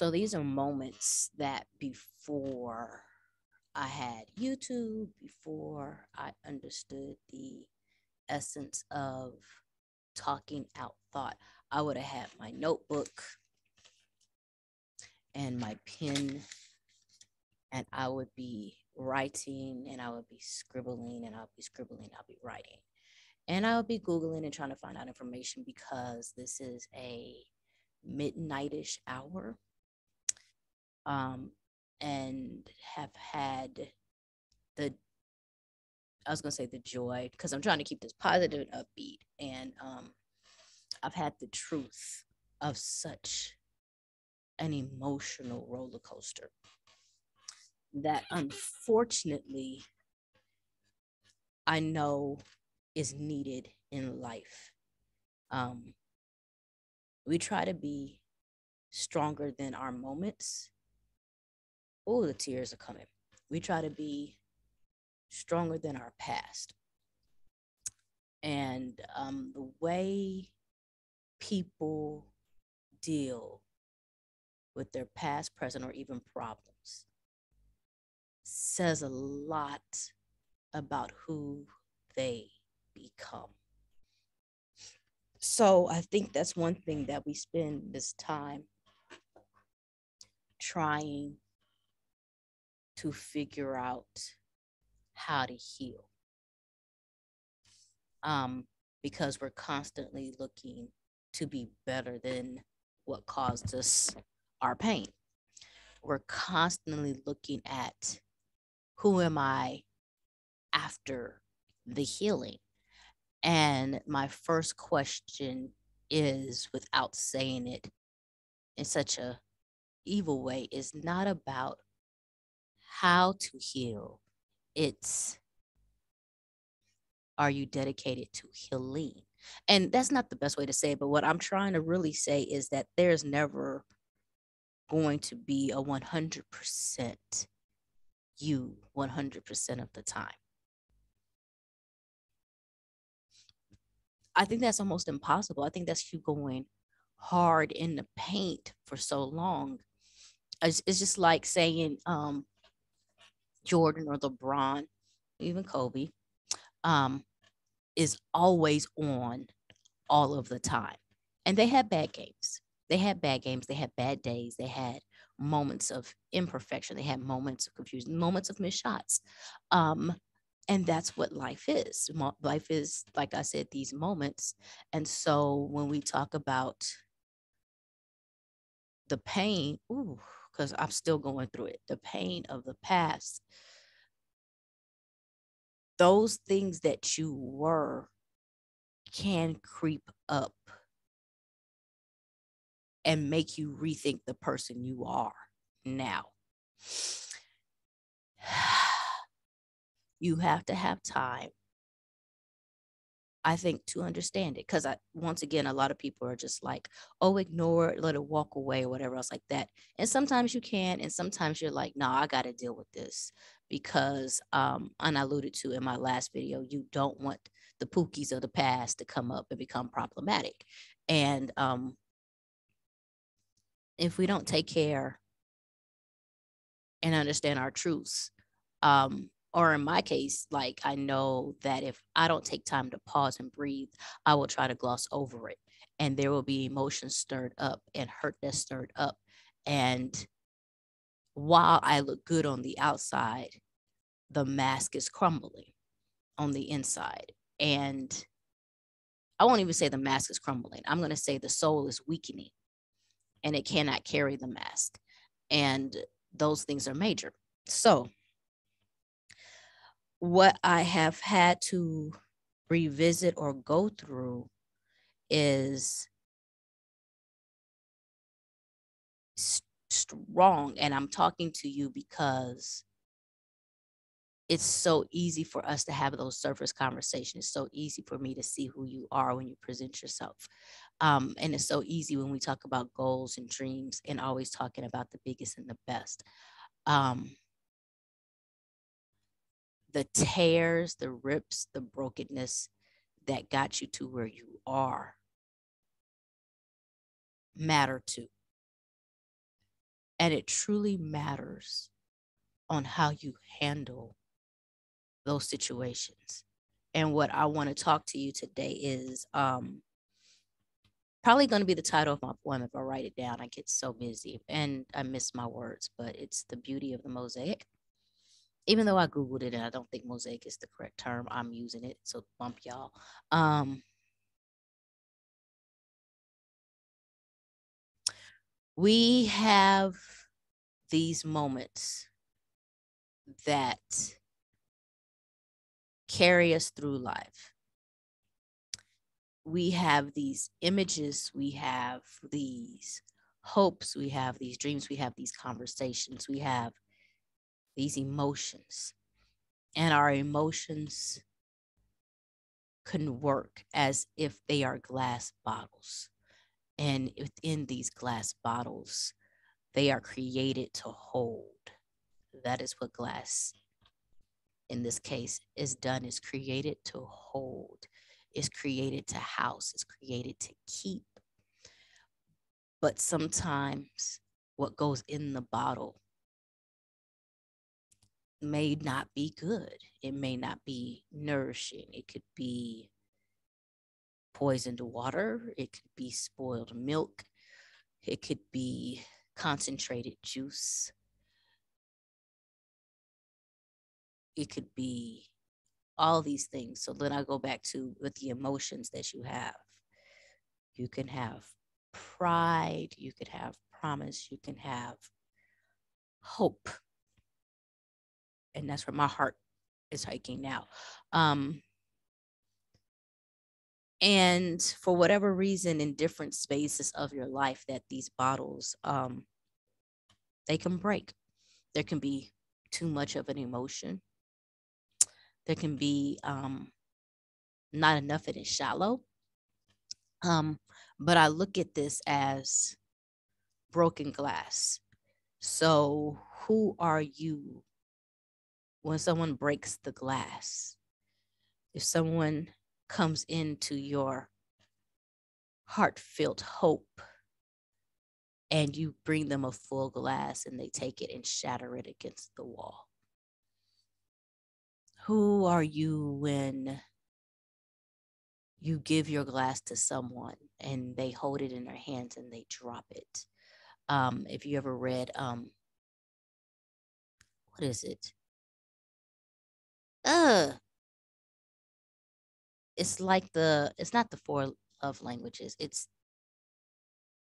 So these are moments that before I had YouTube, before I understood the essence of talking out thought, I would have had my notebook and my pen, and I would be writing and I would be scribbling and I'll be scribbling, I'll be writing. And I'll be Googling and trying to find out information because this is a midnightish hour. Um, and have had the I was gonna say the joy because I'm trying to keep this positive and upbeat, and um, I've had the truth of such an emotional roller coaster that unfortunately I know is needed in life. Um, we try to be stronger than our moments. Oh, the tears are coming. We try to be stronger than our past. And um, the way people deal with their past, present, or even problems says a lot about who they become. So I think that's one thing that we spend this time trying to figure out how to heal. Um, because we're constantly looking to be better than what caused us our pain. We're constantly looking at who am I after the healing? And my first question is, without saying it in such a evil way, is not about how to heal. It's are you dedicated to healing? And that's not the best way to say it, but what I'm trying to really say is that there's never going to be a 100% you 100% of the time. I think that's almost impossible. I think that's you going hard in the paint for so long. It's, it's just like saying um, Jordan or LeBron, even Kobe, um, is always on all of the time. And they had bad games. They had bad games. They had bad days. They had moments of imperfection. They had moments of confusion, moments of missed shots. Um, and that's what life is. Life is, like I said, these moments. And so when we talk about the pain, ooh, because I'm still going through it, the pain of the past, those things that you were can creep up and make you rethink the person you are now. you have to have time I think to understand it because I once again a lot of people are just like oh ignore it let it walk away or whatever else like that. And sometimes you can and sometimes you're like no nah, I got to deal with this because um and I alluded to in my last video you don't want the pookies of the past to come up and become problematic. And um if we don't take care and understand our truths um or in my case, like I know that if I don't take time to pause and breathe, I will try to gloss over it. And there will be emotions stirred up and hurt that's stirred up. And while I look good on the outside, the mask is crumbling on the inside. And I won't even say the mask is crumbling. I'm going to say the soul is weakening and it cannot carry the mask. And those things are major. So, what I have had to revisit or go through is strong. And I'm talking to you because it's so easy for us to have those surface conversations. It's so easy for me to see who you are when you present yourself. Um, and it's so easy when we talk about goals and dreams and always talking about the biggest and the best. Um, the tears, the rips, the brokenness that got you to where you are matter too. And it truly matters on how you handle those situations. And what I want to talk to you today is um, probably going to be the title of my poem if I write it down. I get so busy and I miss my words, but it's the beauty of the mosaic. Even though I Googled it and I don't think mosaic is the correct term, I'm using it. So bump y'all. Um, we have these moments that carry us through life. We have these images, we have these hopes, we have these dreams, we have these conversations, we have these emotions. And our emotions can work as if they are glass bottles. And within these glass bottles, they are created to hold. That is what glass in this case is done is created to hold is created to house is created to keep but sometimes what goes in the bottle may not be good it may not be nourishing it could be poisoned water it could be spoiled milk it could be concentrated juice it could be all these things. So then I go back to with the emotions that you have. You can have pride, you could have promise, you can have hope. And that's where my heart is hiking now. Um, and for whatever reason, in different spaces of your life, that these bottles, um, they can break. There can be too much of an emotion there can be um, not enough it is shallow. Um, but I look at this as broken glass. So, who are you when someone breaks the glass? If someone comes into your heart-filled hope and you bring them a full glass and they take it and shatter it against the wall who are you when you give your glass to someone and they hold it in their hands and they drop it? Um, if you ever read, um, what is it? Uh, it's like the, it's not the four love languages. It's,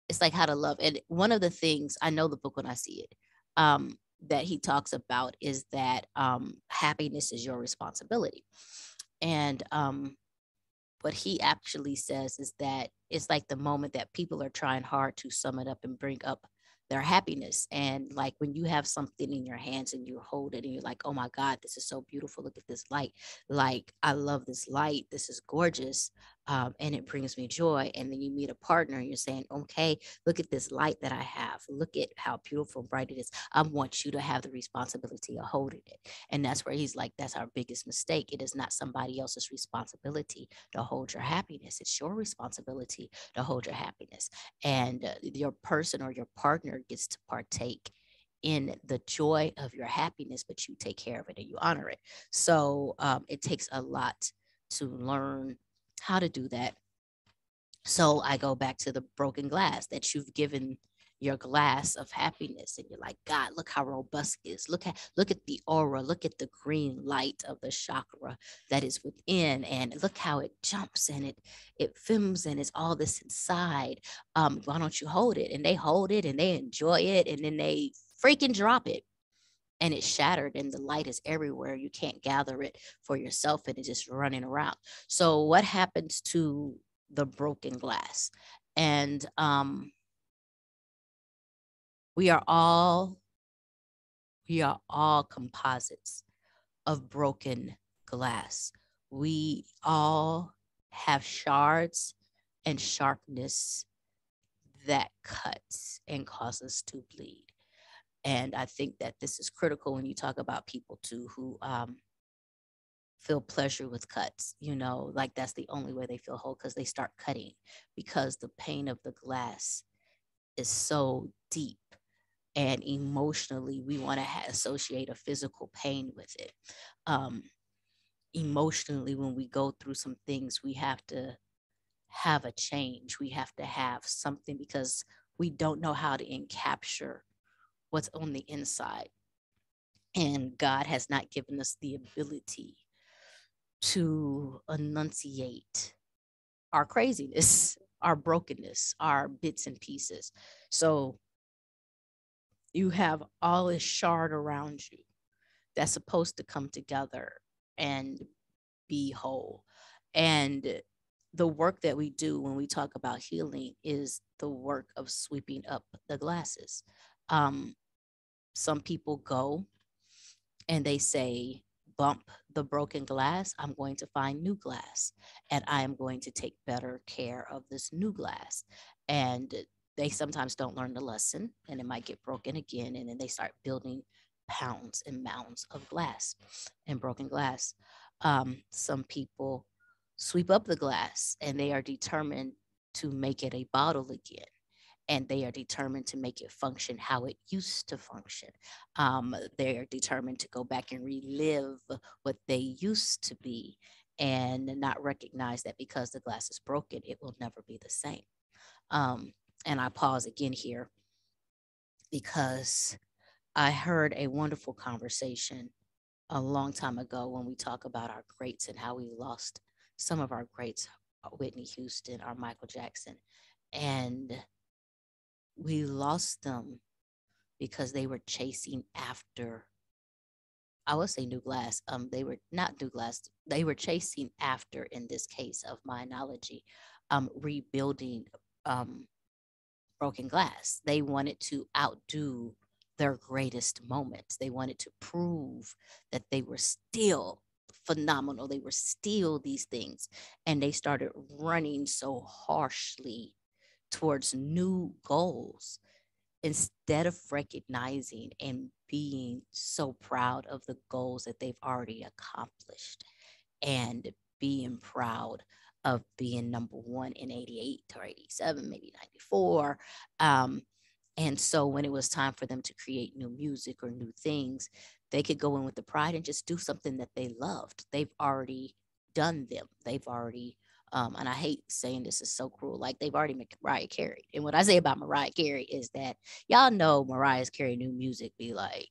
it's like how to love. And one of the things I know the book when I see it. Um, that he talks about is that um, happiness is your responsibility. And um, what he actually says is that it's like the moment that people are trying hard to sum it up and bring up their happiness. And like when you have something in your hands and you hold it and you're like, oh my God, this is so beautiful. Look at this light. Like, I love this light. This is gorgeous um, and it brings me joy. And then you meet a partner and you're saying, okay, look at this light that I have. Look at how beautiful and bright it is. I want you to have the responsibility of holding it. And that's where he's like, that's our biggest mistake. It is not somebody else's responsibility to hold your happiness. It's your responsibility to hold your happiness. And uh, your person or your partner gets to partake in the joy of your happiness, but you take care of it and you honor it. So um, it takes a lot to learn how to do that. So I go back to the broken glass that you've given your glass of happiness and you're like god look how robust it is. Look at look at the aura. Look at the green light of the chakra that is within and look how it jumps and it it films and it's all this inside. Um why don't you hold it? And they hold it and they enjoy it and then they freaking drop it and it's shattered and the light is everywhere you can't gather it for yourself and it's just running around. So what happens to the broken glass? And um we are all we are all composites of broken glass. We all have shards and sharpness that cuts and causes to bleed and I think that this is critical when you talk about people too who um, feel pleasure with cuts, you know, like that's the only way they feel whole because they start cutting because the pain of the glass is so deep and emotionally we want to ha- associate a physical pain with it. Um, emotionally when we go through some things we have to have a change. We have to have something because we don't know how to encapture what's on the inside and god has not given us the ability to enunciate our craziness our brokenness our bits and pieces so you have all this shard around you that's supposed to come together and be whole. And the work that we do when we talk about healing is the work of sweeping up the glasses. Um, some people go and they say, bump the broken glass, I'm going to find new glass and I am going to take better care of this new glass. And they sometimes don't learn the lesson and it might get broken again and then they start building pounds and mounds of glass and broken glass um, some people sweep up the glass and they are determined to make it a bottle again and they are determined to make it function how it used to function. Um, they are determined to go back and relive what they used to be and not recognize that because the glass is broken, it will never be the same. Um, and I pause again here because I heard a wonderful conversation a long time ago when we talk about our greats and how we lost some of our greats, uh, Whitney Houston, our Michael Jackson. And we lost them because they were chasing after I would say new glass. Um, they were not new glass. They were chasing after, in this case of my analogy, um, rebuilding um, broken glass. They wanted to outdo their greatest moments. They wanted to prove that they were still phenomenal. They were still these things. And they started running so harshly towards new goals instead of recognizing and being so proud of the goals that they've already accomplished and being proud of being number one in 88 or 87, maybe 94. Um, and so when it was time for them to create new music or new things, they could go in with the pride and just do something that they loved. They've already done them. They've already, um, and I hate saying this is so cruel, like they've already Mariah Carey. And what I say about Mariah Carey is that y'all know Mariah Carey new music be like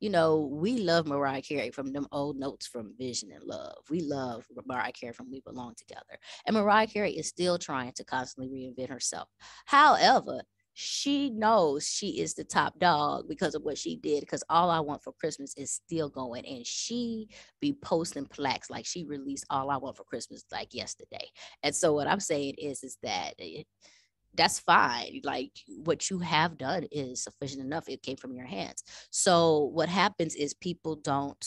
you know, we love Mariah Carey from them old notes from Vision of Love. We love Mariah Carey from We Belong Together. And Mariah Carey is still trying to constantly reinvent herself. However, she knows she is the top dog because of what she did. Because all I want for Christmas is still going, and she be posting plaques like she released all I want for Christmas like yesterday. And so what I'm saying is, is that it, that's fine. Like what you have done is sufficient enough. It came from your hands. So what happens is people don't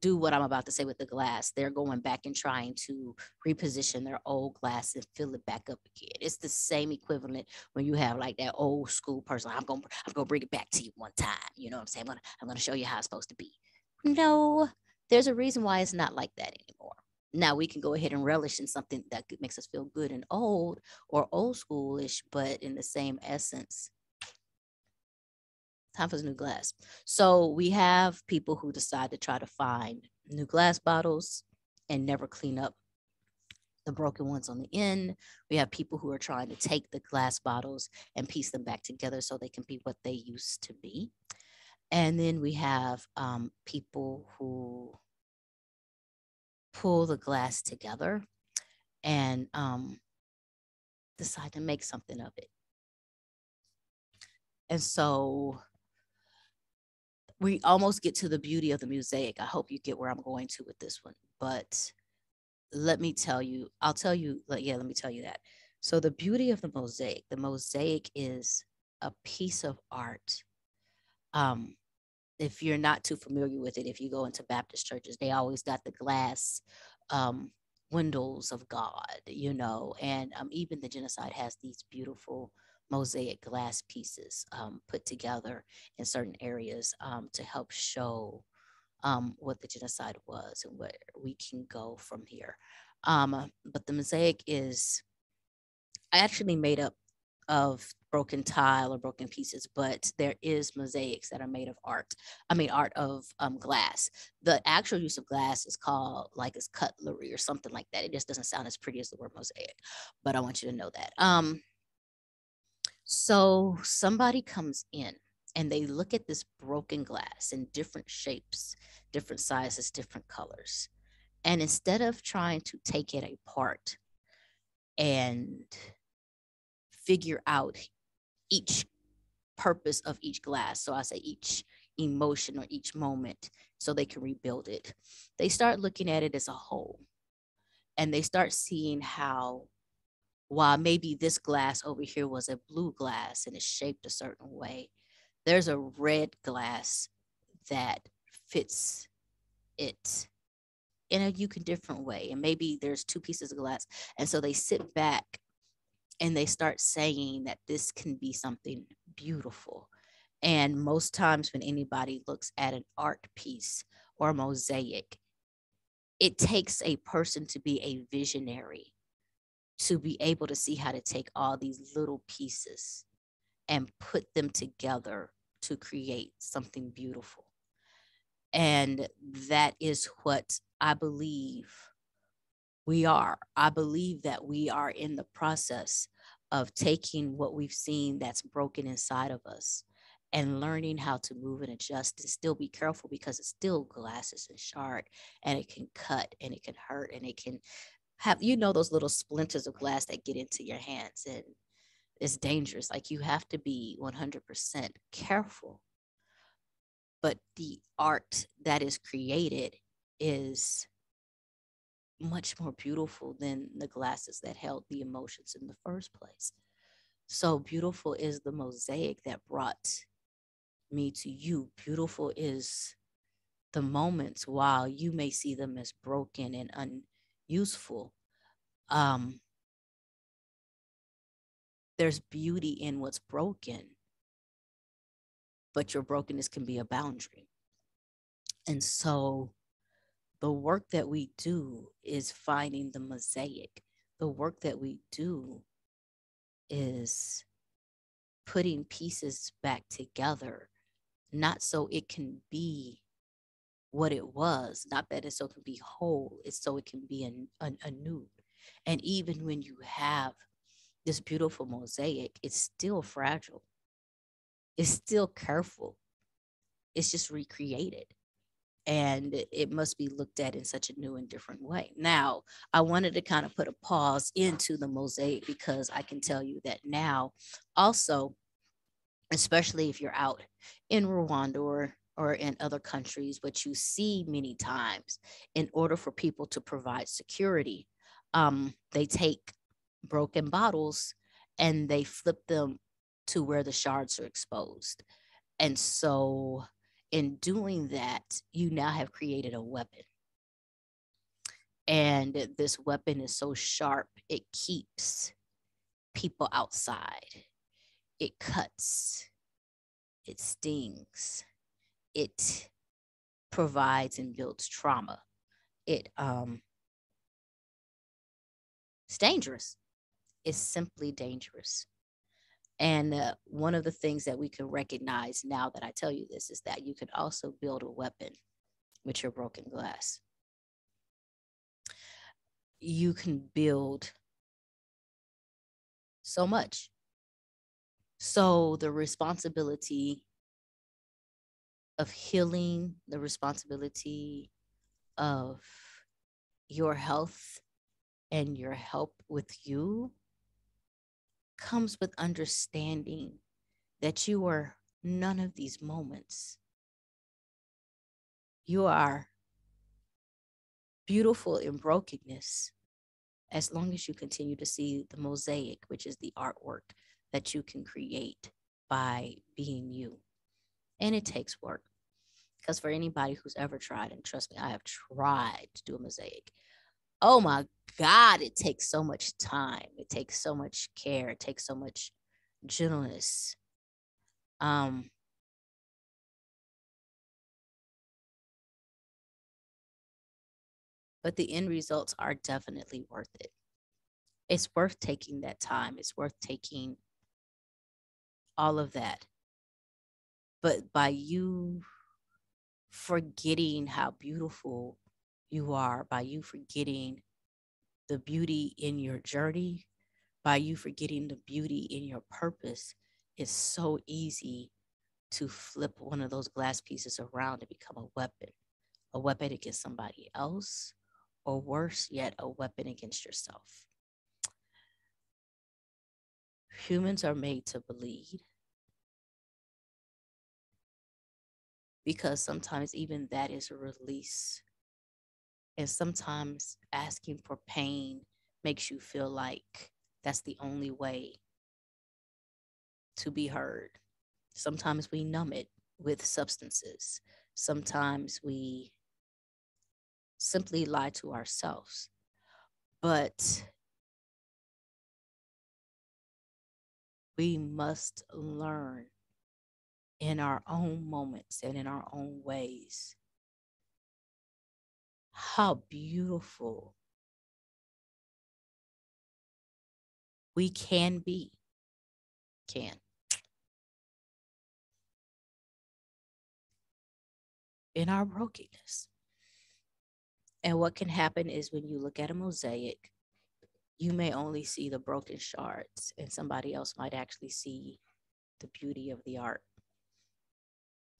do what I'm about to say with the glass. They're going back and trying to reposition their old glass and fill it back up again. It's the same equivalent when you have like that old school person. I'm gonna I'm gonna bring it back to you one time. You know what I'm saying? I'm gonna I'm gonna show you how it's supposed to be. No, there's a reason why it's not like that anymore. Now we can go ahead and relish in something that makes us feel good and old or old schoolish, but in the same essence, time for new glass. So we have people who decide to try to find new glass bottles and never clean up the broken ones on the end. We have people who are trying to take the glass bottles and piece them back together so they can be what they used to be. And then we have um, people who pull the glass together and um, decide to make something of it. And so we almost get to the beauty of the mosaic. I hope you get where I'm going to with this one. But let me tell you, I'll tell you, yeah, let me tell you that. So, the beauty of the mosaic, the mosaic is a piece of art. Um, if you're not too familiar with it, if you go into Baptist churches, they always got the glass um, windows of God, you know, and um, even the genocide has these beautiful mosaic glass pieces um, put together in certain areas um, to help show um, what the genocide was and where we can go from here. Um, but the mosaic is, actually made up of broken tile or broken pieces, but there is mosaics that are made of art. I mean, art of um, glass. The actual use of glass is called like it's cutlery or something like that. It just doesn't sound as pretty as the word mosaic, but I want you to know that. Um, so somebody comes in and they look at this broken glass in different shapes, different sizes, different colors. And instead of trying to take it apart and figure out each purpose of each glass. So I say each emotion or each moment so they can rebuild it. They start looking at it as a whole and they start seeing how while maybe this glass over here was a blue glass and it's shaped a certain way, there's a red glass that fits it in a you can different way. And maybe there's two pieces of glass. And so they sit back and they start saying that this can be something beautiful. And most times, when anybody looks at an art piece or a mosaic, it takes a person to be a visionary to be able to see how to take all these little pieces and put them together to create something beautiful. And that is what I believe we are. I believe that we are in the process of taking what we've seen that's broken inside of us and learning how to move and adjust and still be careful because it's still glasses and shard and it can cut and it can hurt and it can have you know those little splinters of glass that get into your hands and it's dangerous like you have to be 100% careful but the art that is created is much more beautiful than the glasses that held the emotions in the first place. So beautiful is the mosaic that brought me to you. Beautiful is the moments while you may see them as broken and unuseful. Um, there's beauty in what's broken, but your brokenness can be a boundary. And so the work that we do is finding the mosaic. The work that we do is putting pieces back together, not so it can be what it was, not that it so can be whole, it's so it can be a, a, a new. And even when you have this beautiful mosaic, it's still fragile. It's still careful. It's just recreated and it must be looked at in such a new and different way. Now, I wanted to kind of put a pause into the mosaic because I can tell you that now, also, especially if you're out in Rwanda or or in other countries, what you see many times in order for people to provide security, um, they take broken bottles and they flip them to where the shards are exposed. And so in doing that, you now have created a weapon. And this weapon is so sharp, it keeps people outside. It cuts, it stings, it provides and builds trauma. It um it's dangerous. It's simply dangerous. And uh, one of the things that we can recognize now that I tell you this is that you can also build a weapon with your broken glass. You can build so much. So, the responsibility of healing, the responsibility of your health and your help with you comes with understanding that you are none of these moments. You are beautiful in brokenness as long as you continue to see the mosaic, which is the artwork that you can create by being you. And it takes work. Because for anybody who's ever tried, and trust me, I have tried to do a mosaic, oh my God, it takes so much time. It takes so much care. It takes so much gentleness. Um, but the end results are definitely worth it. It's worth taking that time. It's worth taking all of that. But by you forgetting how beautiful you are, by you forgetting the beauty in your journey, by you forgetting the beauty in your purpose, it's so easy to flip one of those glass pieces around and become a weapon, a weapon against somebody else, or worse yet, a weapon against yourself. Humans are made to bleed because sometimes even that is a release. And sometimes asking for pain makes you feel like that's the only way to be heard. Sometimes we numb it with substances. Sometimes we simply lie to ourselves. But we must learn in our own moments and in our own ways how beautiful we can be. Can. In our brokenness. And what can happen is when you look at a mosaic, you may only see the broken shards, and somebody else might actually see the beauty of the art.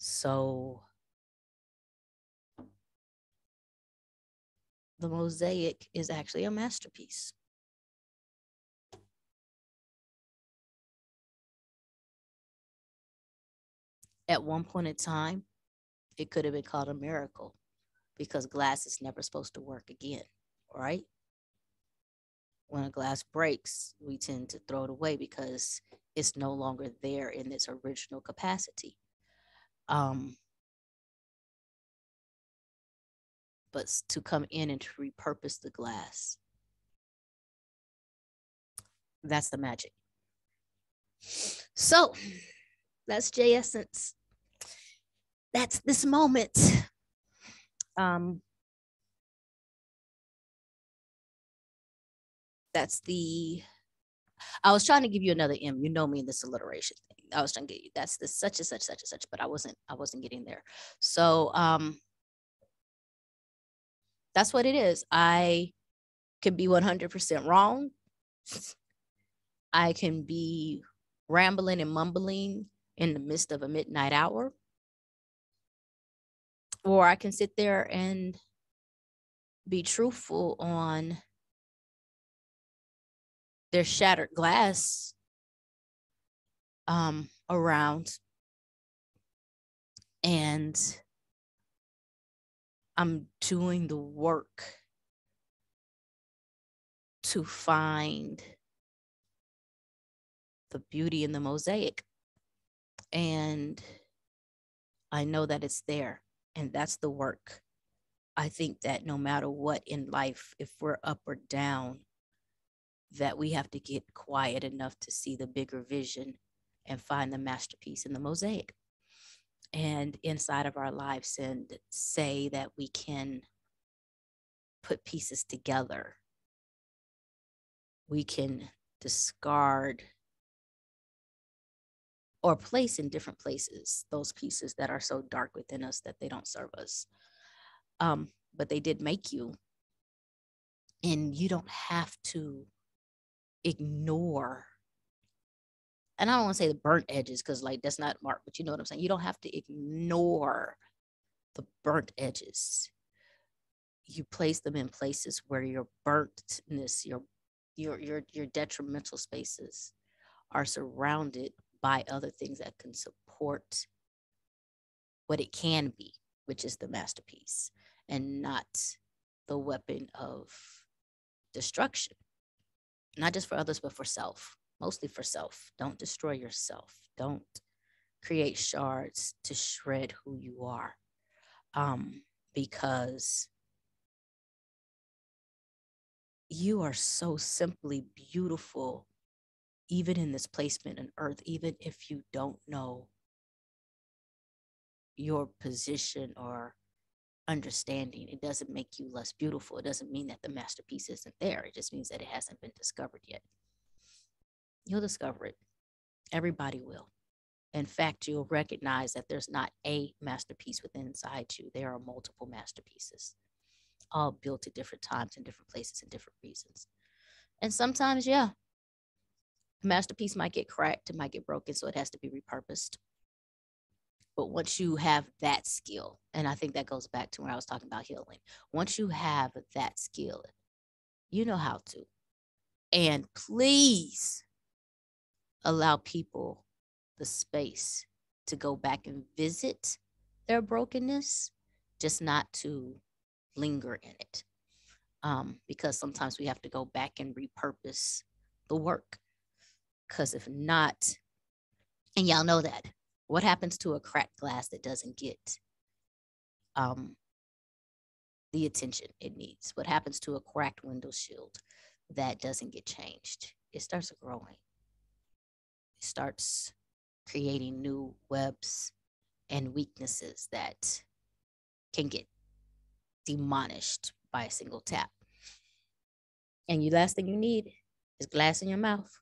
So, the mosaic is actually a masterpiece. At one point in time, it could have been called a miracle because glass is never supposed to work again, right? When a glass breaks, we tend to throw it away because it's no longer there in its original capacity. Um, but to come in and to repurpose the glass, that's the magic. So that's Jai Essence. That's this moment. Um, that's the I was trying to give you another M. You know me in this alliteration thing. I was trying to get you that's the such and such, such and such, but I wasn't, I wasn't getting there. So um that's what it is. I could be 100% wrong. I can be rambling and mumbling in the midst of a midnight hour or I can sit there and be truthful on their shattered glass um, around and I'm doing the work to find the beauty in the mosaic. And I know that it's there. And that's the work. I think that no matter what in life, if we're up or down, that we have to get quiet enough to see the bigger vision and find the masterpiece in the mosaic and inside of our lives and say that we can put pieces together. We can discard or place in different places those pieces that are so dark within us that they don't serve us. Um, but they did make you. And you don't have to ignore. And I don't want to say the burnt edges because, like, that's not mark, but you know what I'm saying? You don't have to ignore the burnt edges. You place them in places where your burntness, your your your your detrimental spaces are surrounded by other things that can support what it can be, which is the masterpiece, and not the weapon of destruction. Not just for others, but for self, mostly for self. Don't destroy yourself. Don't create shards to shred who you are. Um, because you are so simply beautiful even in this placement on earth, even if you don't know your position or understanding, it doesn't make you less beautiful. It doesn't mean that the masterpiece isn't there. It just means that it hasn't been discovered yet. You'll discover it. Everybody will. in fact, you'll recognize that there's not a masterpiece within inside you. There are multiple masterpieces, all built at different times in different places and different reasons. And sometimes, yeah, masterpiece might get cracked, it might get broken, so it has to be repurposed. But once you have that skill, and I think that goes back to when I was talking about healing, once you have that skill, you know how to. And please allow people the space to go back and visit their brokenness, just not to linger in it. Um, because sometimes we have to go back and repurpose the work. Because if not, and y'all know that, what happens to a cracked glass that doesn't get um, the attention it needs? What happens to a cracked window shield that doesn't get changed? It starts growing. It starts creating new webs and weaknesses that can get demolished by a single tap. And you last thing you need is glass in your mouth.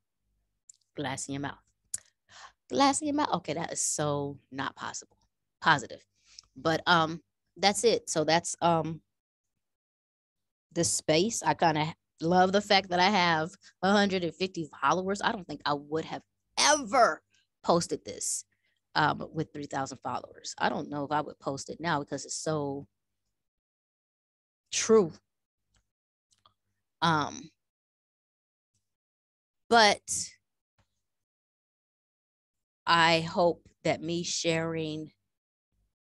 Glass in your mouth. In your mouth. Okay, that is so not possible. Positive. But um that's it. So that's um the space. I kind of love the fact that I have 150 followers. I don't think I would have ever posted this um, with 3,000 followers. I don't know if I would post it now because it's so true. Um, but I hope that me sharing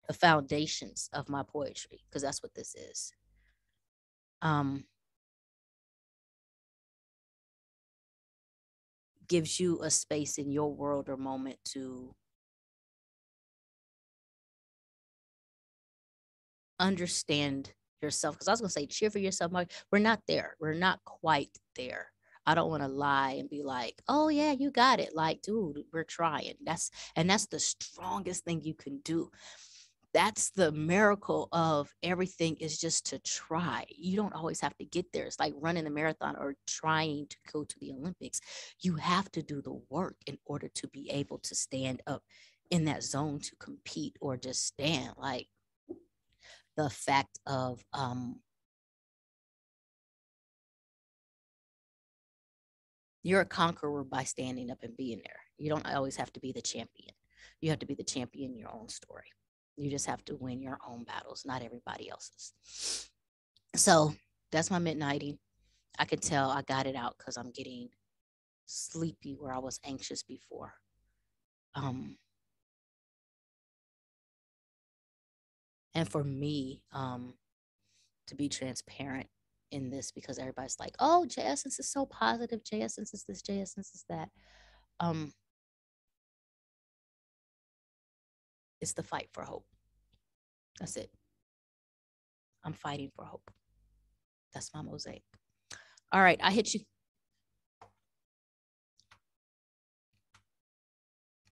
the foundations of my poetry, because that's what this is. Um, gives you a space in your world or moment to understand yourself. Because I was going to say, cheer for yourself. Mark. We're not there. We're not quite there. I don't want to lie and be like, oh yeah, you got it. Like, dude, we're trying. That's and that's the strongest thing you can do that's the miracle of everything is just to try. You don't always have to get there. It's like running a marathon or trying to go to the Olympics. You have to do the work in order to be able to stand up in that zone to compete or just stand. Like the fact of um, you're a conqueror by standing up and being there. You don't always have to be the champion. You have to be the champion in your own story. You just have to win your own battles, not everybody else's. So that's my midnighting. I can tell I got it out because I'm getting sleepy where I was anxious before. Um, and for me, um, to be transparent in this because everybody's like, oh, Jai Essence is so positive. Jai Essence is this, Jai Essence is that. Um, It's the fight for hope. That's it. I'm fighting for hope. That's my mosaic. All right, I hit you.